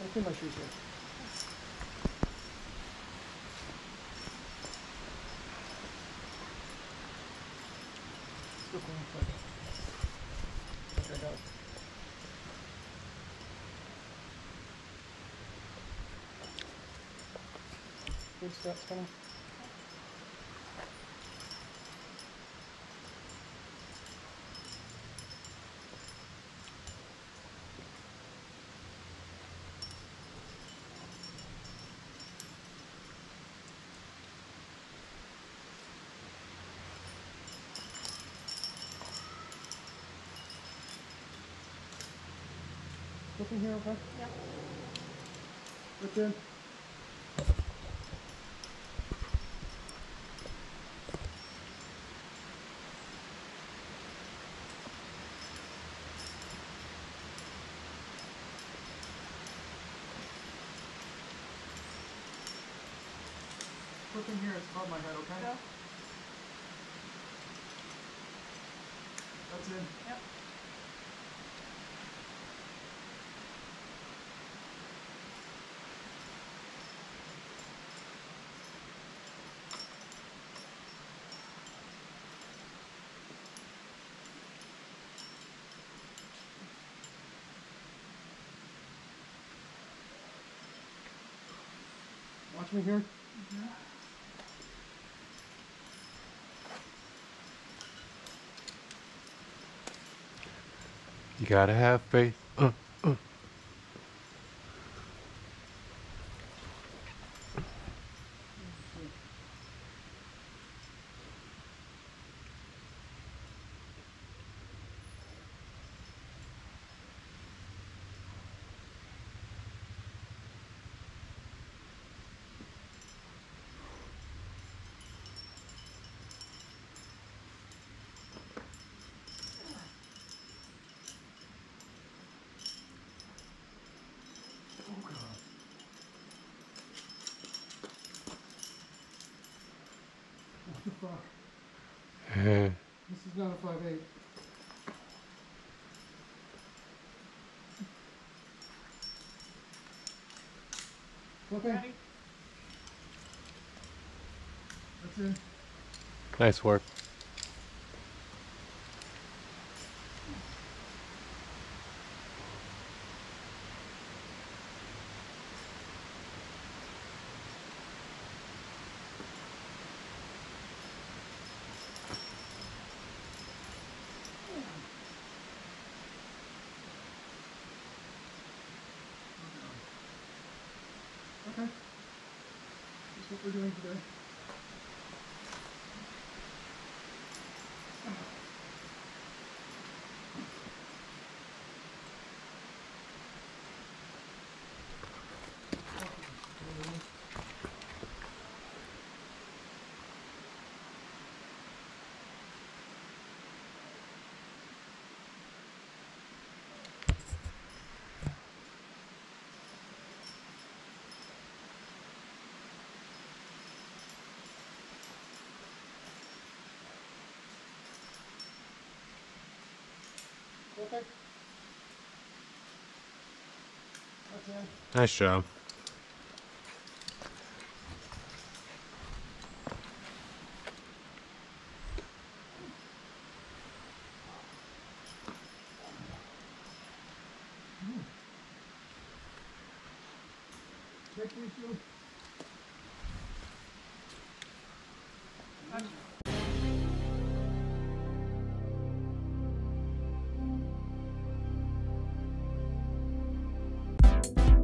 楽な修正よく見たら。でした、下の。Coming. Looking here, okay? Yep. Look in. Look in here, it's above my head, okay? Go. That's in. Yep. Here. You gotta have faith. Uh, What the fuck? This is not a five eight. Okay, Ready? that's in. nice work. Okay. That's what we're doing today. Okay. Nice job. Hmm. Thank you. you